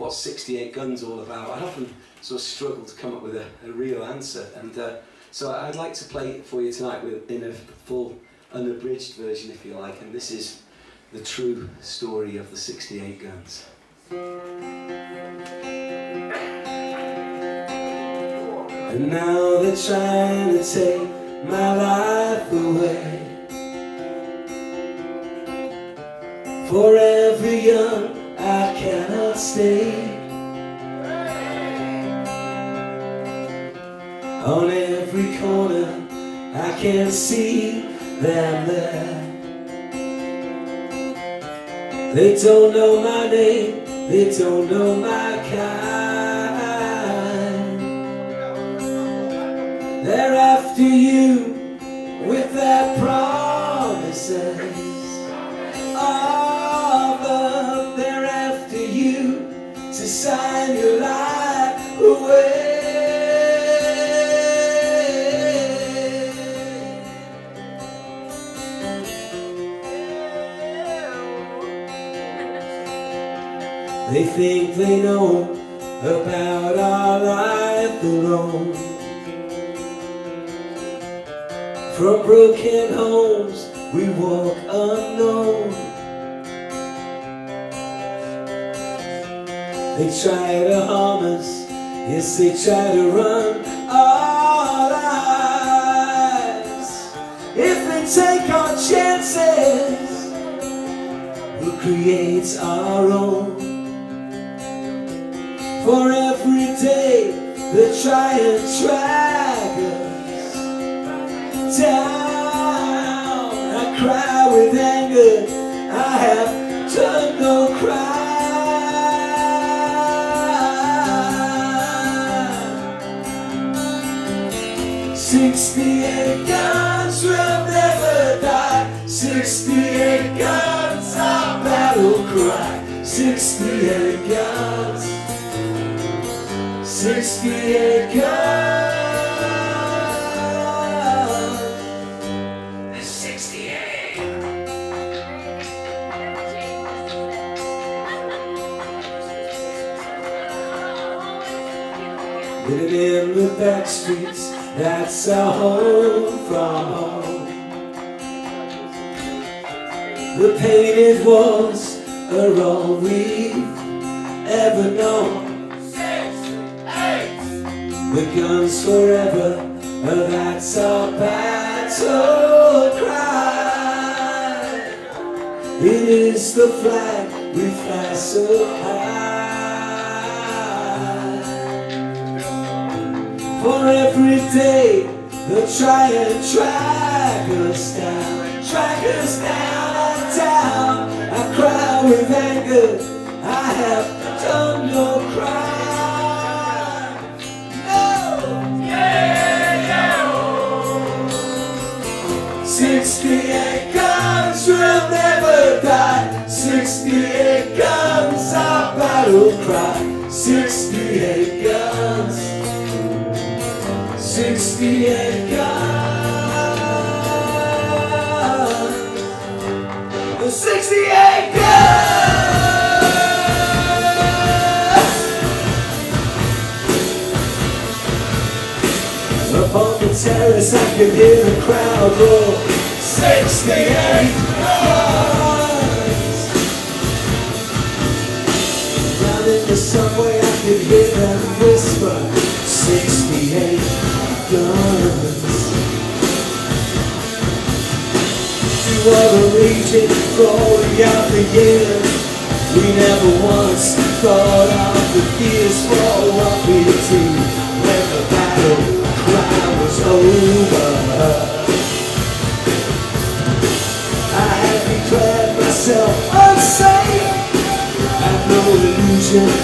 what's 68 Guns all about? I often sort of struggle to come up with a, a real answer. And uh, so I'd like to play for you tonight with, in a full unabridged version, if you like. And this is the true story of the 68 Guns. And now they're trying to take my life away For every young cannot stay. On every corner I can see them there. They don't know my name They don't know my kind. They're after you. They think they know about our life alone. From broken homes we walk unknown They try to harm us, yes they try to run our lives. If they take our chances, we create our own. For every day they try and drag us down. I cry with anger. I have done no crime. Sixty-eight guns will never die. Sixty-eight guns our battle cry. Sixty-eight guns 60 acres. 68 Living in the back streets That's our home from home. The painted walls Are all we've ever known. The guns forever. Oh, that's our battle cry. It is the flag we fly so high. For every day, they'll try and track us down, track us down and down. I cry with anger. I have done no crime. battle cry. 68 guns. 68 guns. 68 guns. Up on the terrace I can hear the crowd roar. 68 There's some way I could hear them whisper. 68 guns. You were the region for the other the years We never once thought of the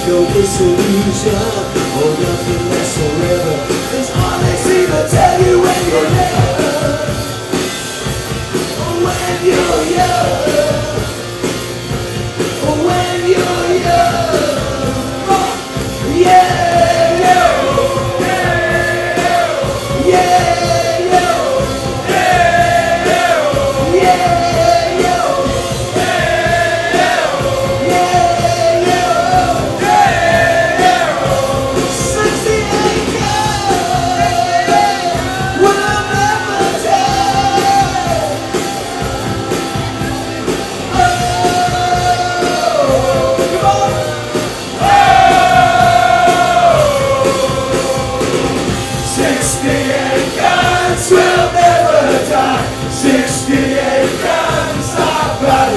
your disillusion Or nothing lasts forever. Cause all they seem to tell you when you're young When you're young. When you're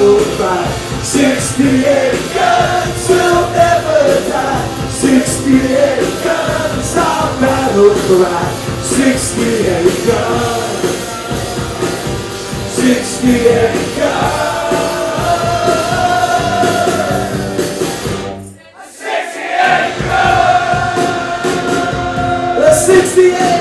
505. 68 guns will never die. 68 guns, our battle cry. 68 guns. 68 guns. Sixty-eight.